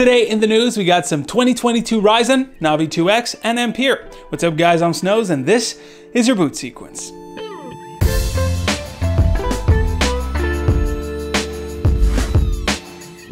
Today in the news, we got some 2022 Ryzen, Navi 2X, and Ampere. What's up guys, I'm Snows, and this is your boot sequence.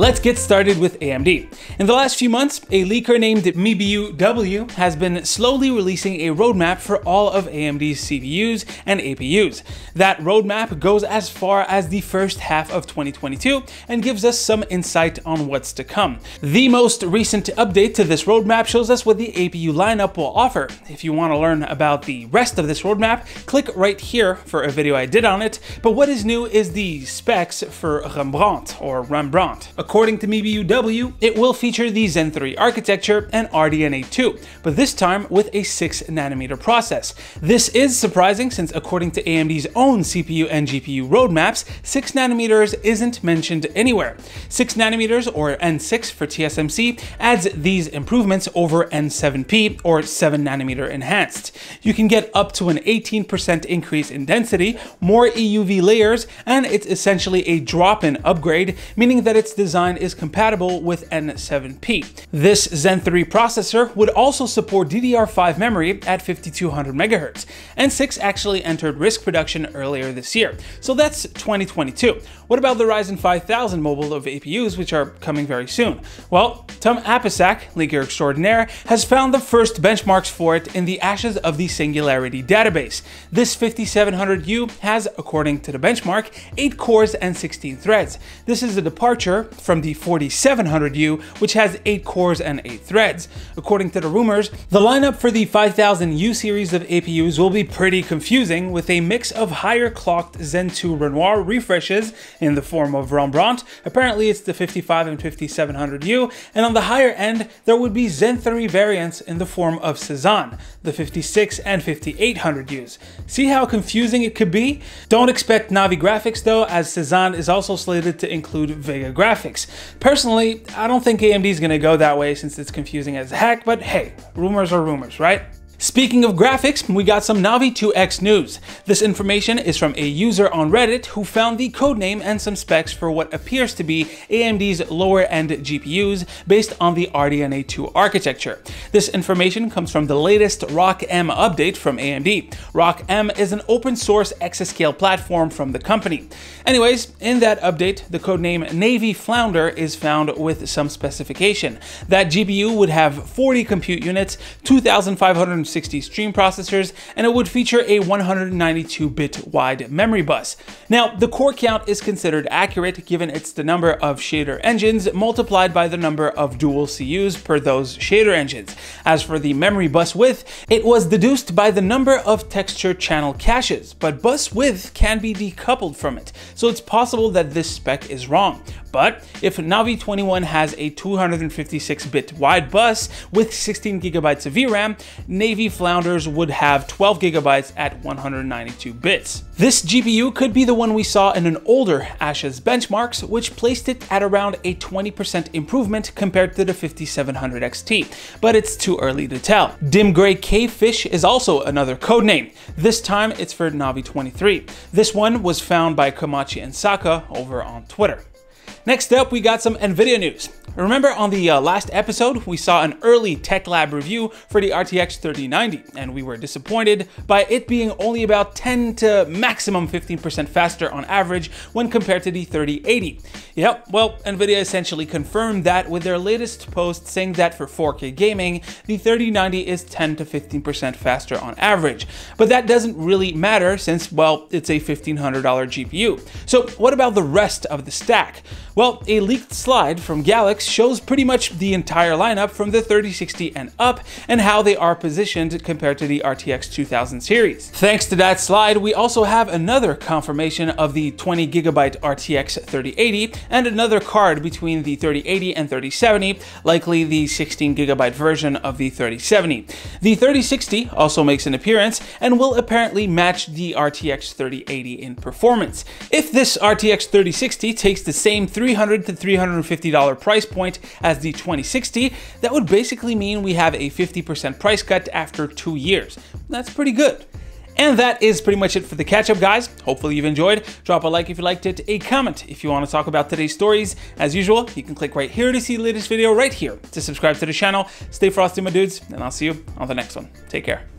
Let's get started with AMD. In the last few months, a leaker named Mebius W has been slowly releasing a roadmap for all of AMD's CPUs and APUs. That roadmap goes as far as the first half of 2022 and gives us some insight on what's to come. The most recent update to this roadmap shows us what the APU lineup will offer. If you want to learn about the rest of this roadmap, click right here for a video I did on it. But what is new is the specs for Rembrandt or Rembrandt. According to Mebius W, it will feature the Zen 3 architecture and RDNA 2, but this time with a 6 nanometer process. This is surprising since according to AMD's own CPU and GPU roadmaps, 6 nanometers isn't mentioned anywhere. 6 nanometers or N6 for TSMC adds these improvements over N7P or 7 nanometer enhanced. You can get up to an 18% increase in density, more EUV layers, and it's essentially a drop-in upgrade, meaning that it's designed design is compatible with N7P. This Zen 3 processor would also support DDR5 memory at 5200 MHz. N6 actually entered risk production earlier this year, so that's 2022. What about the Ryzen 5000 mobile of APUs, which are coming very soon? Well, Tum Apisak, leaker extraordinaire, has found the first benchmarks for it in the ashes of the Singularity database. This 5700U has, according to the benchmark, 8 cores and 16 threads. This is a departure from the 4700U, which has 8 cores and 8 threads. According to the rumors, the lineup for the 5000U series of APUs will be pretty confusing, with a mix of higher clocked Zen 2 Renoir refreshes in the form of Rembrandt. Apparently it's the 55 and 5700U, and on the higher end, there would be Zen 3 variants in the form of Cezanne, the 56 and 5800Us. See how confusing it could be? Don't expect Navi graphics though, as Cezanne is also slated to include Vega graphics. Personally, I don't think AMD is going to go that way since it's confusing as heck, but hey, rumors are rumors, right? Speaking of graphics, we got some Navi 2X news. This information is from a user on Reddit who found the codename and some specs for what appears to be AMD's lower end GPUs based on the RDNA 2 architecture. This information comes from the latest ROCm update from AMD. ROCm is an open source exascale platform from the company. Anyways, in that update, the codename Navy Flounder is found with some specification. That GPU would have 40 compute units, 2500 60 stream processors, and it would feature a 192-bit wide memory bus. Now, the core count is considered accurate given it's the number of shader engines multiplied by the number of dual CUs per those shader engines. As for the memory bus width, it was deduced by the number of texture channel caches, but bus width can be decoupled from it, so it's possible that this spec is wrong. But if Navi 21 has a 256-bit wide bus with 16GB of VRAM, Navy Flounders would have 12GB at 192 bits. This GPU could be the one we saw in an older Ashes benchmarks, which placed it at around a 20% improvement compared to the 5700 XT, but it's too early to tell. Dim Gray Cavefish is also another codename. This time it's for Navi 23. This one was found by Komachi Ensaka over on Twitter. Next up, we got some NVIDIA news. Remember on the uh, last episode, we saw an early TecLab review for the RTX 3090, and we were disappointed by it being only about 10 to maximum 15% faster on average when compared to the 3080. Yep, well, NVIDIA essentially confirmed that with their latest post saying that for 4K gaming, the 3090 is 10 to 15% faster on average. But that doesn't really matter since, well, it's a $1,500 GPU. So what about the rest of the stack? Well, a leaked slide from Galax shows pretty much the entire lineup from the 3060 and up and how they are positioned compared to the RTX 2000 series. Thanks to that slide, we also have another confirmation of the 20GB RTX 3080 and another card between the 3080 and 3070, likely the 16GB version of the 3070. The 3060 also makes an appearance and will apparently match the RTX 3080 in performance. If this RTX 3060 takes the same 300 to $350 price point as the 2060, that would basically mean we have a 50% price cut after two years. That's pretty good. And that is pretty much it for the catch up, guys. Hopefully you've enjoyed. Drop a like if you liked it, a comment if you want to talk about today's stories. As usual, you can click right here to see the latest video right here to subscribe to the channel. Stay frosty, my dudes, and I'll see you on the next one. Take care.